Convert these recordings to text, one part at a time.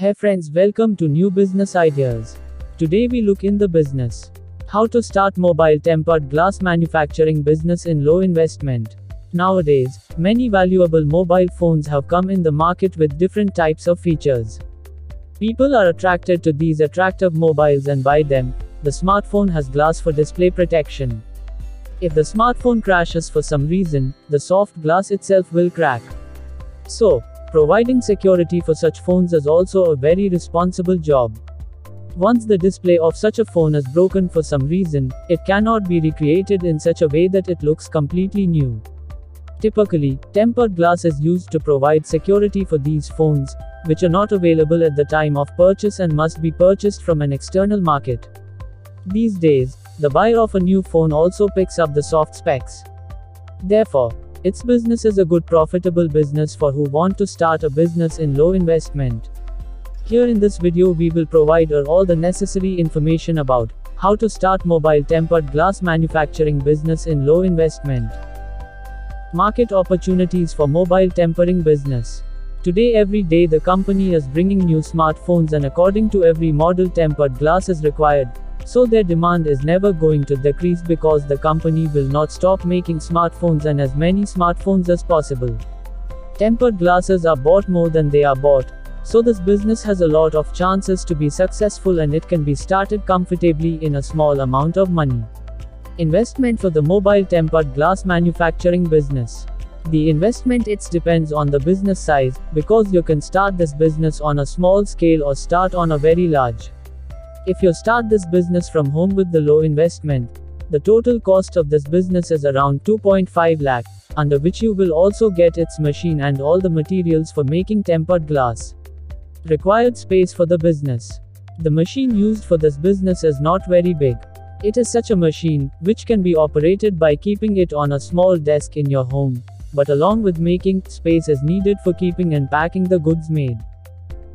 Hey friends, welcome to New Business Ideas. Today we look in the business. How to start mobile tempered glass manufacturing business in low investment. Nowadays, many valuable mobile phones have come in the market with different types of features. People are attracted to these attractive mobiles and buy them. The smartphone has glass for display protection. If the smartphone crashes for some reason, the soft glass itself will crack. So, providing security for such phones is also a very responsible job. Once the display of such a phone is broken for some reason, it cannot be recreated in such a way that it looks completely new. Typically, tempered glass is used to provide security for these phones, which are not available at the time of purchase and must be purchased from an external market. These days, the buyer of a new phone also picks up the soft specs. Therefore, its business is a good profitable business for who want to start a business in low investment. Here in this video we will provide all the necessary information about how to start mobile tempered glass manufacturing business in low investment. Market opportunities for mobile tempering business. Today every day the company is bringing new smartphones and according to every model tempered glass is required. So their demand is never going to decrease because the company will not stop making smartphones and as many smartphones as possible. Tempered glasses are bought more than they are bought. So this business has a lot of chances to be successful and it can be started comfortably in a small amount of money. Investment for the mobile tempered glass manufacturing business. The investment it depends on the business size, because you can start this business on a small scale or start on a very large. If you start this business from home with the low investment, the total cost of this business is around 2.5 lakh, under which you will also get its machine and all the materials for making tempered glass. Required space for the business. The machine used for this business is not very big. It is such a machine, which can be operated by keeping it on a small desk in your home. But along with making, space is needed for keeping and packing the goods made.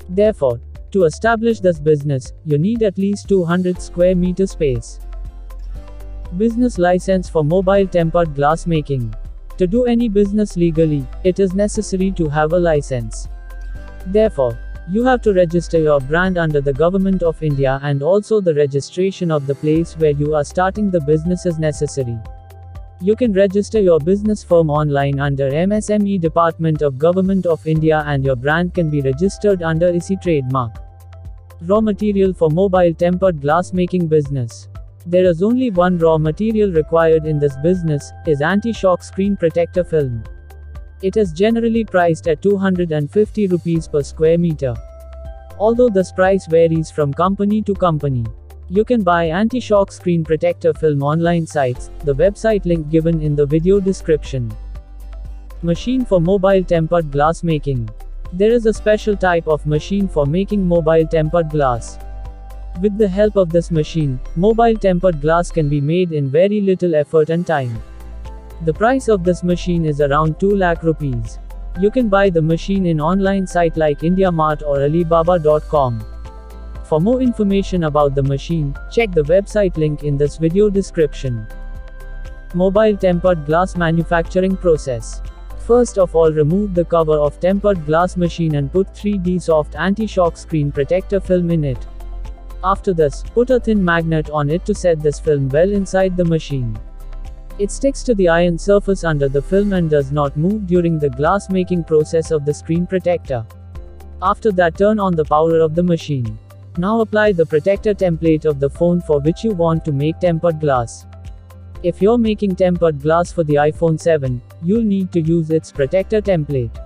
Therefore, to establish this business, you need at least 200 square meter space. Business license for mobile tempered glass making. To do any business legally, it is necessary to have a license. Therefore, you have to register your brand under the Government of India and also the registration of the place where you are starting the business is necessary. You can register your business firm online under MSME Department of Government of India and your brand can be registered under ISI trademark. Raw material for mobile tempered glass making business. There is only one raw material required in this business, is anti-shock screen protector film. It is generally priced at 250 rupees per square meter. Although this price varies from company to company. You can buy anti-shock screen protector film online sites, the website link given in the video description. Machine for mobile tempered glass making. There is a special type of machine for making mobile tempered glass. With the help of this machine, mobile tempered glass can be made in very little effort and time. The price of this machine is around 2 lakh rupees. You can buy the machine in online site like IndiaMart or Alibaba.com. For more information about the machine, check the website link in this video description. Mobile tempered glass manufacturing process. First of all remove the cover of tempered glass machine and put 3D soft anti-shock screen protector film in it. After this, put a thin magnet on it to set this film well inside the machine. It sticks to the iron surface under the film and does not move during the glass making process of the screen protector. After that turn on the power of the machine. Now apply the protector template of the phone for which you want to make tempered glass. If you're making tempered glass for the iPhone 7, you'll need to use its protector template.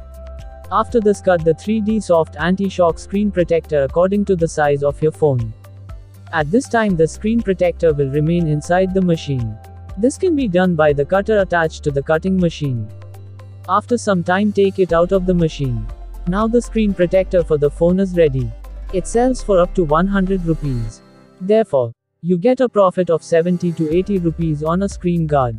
After this cut the 3D soft anti-shock screen protector according to the size of your phone. At this time the screen protector will remain inside the machine. This can be done by the cutter attached to the cutting machine. After some time take it out of the machine. Now the screen protector for the phone is ready. It sells for up to 100 rupees. Therefore, you get a profit of 70 to 80 rupees on a screen guard.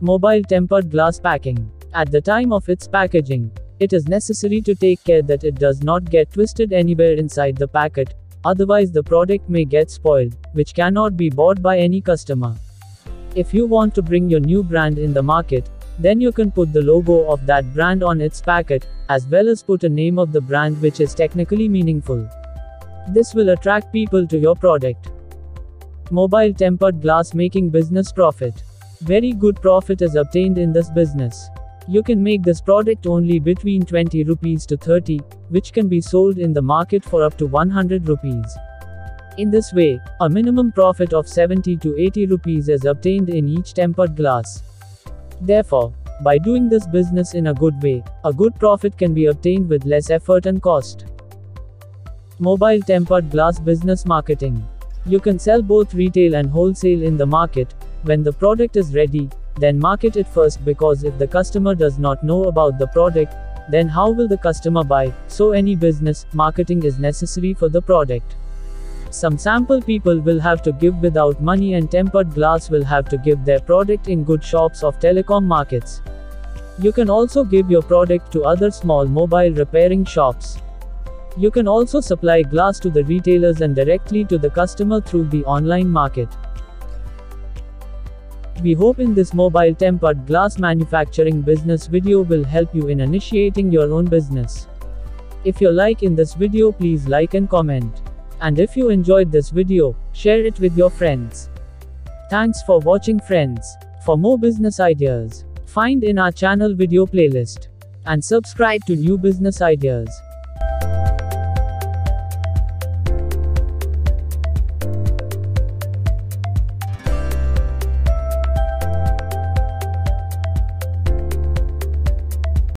Mobile tempered glass packing. At the time of its packaging, it is necessary to take care that it does not get twisted anywhere inside the packet, otherwise the product may get spoiled, which cannot be bought by any customer. If you want to bring your new brand in the market, Then you can put the logo of that brand on its packet, as well as put a name of the brand which is technically meaningful. This will attract people to your product. Mobile tempered glass making business profit. Very good profit is obtained in this business. You can make this product only between 20 rupees to 30, which can be sold in the market for up to 100 rupees. In this way, a minimum profit of 70 to 80 rupees is obtained in each tempered glass. Therefore, by doing this business in a good way, a good profit can be obtained with less effort and cost. Mobile tempered glass business marketing. You can sell both retail and wholesale in the market. When the product is ready, then market it first because if the customer does not know about the product, then how will the customer buy? So, any business, marketing is necessary for the product. Some sample people will have to give without money, and tempered glass will have to give their product in good shops of telecom markets. You can also give your product to other small mobile repairing shops. You can also supply glass to the retailers and directly to the customer through the online market. We hope in this mobile tempered glass manufacturing business video will help you in initiating your own business. If you like in this video please like and comment. And if you enjoyed this video, share it with your friends. Thanks for watching friends. For more business ideas, find in our channel video playlist. And subscribe to new business ideas.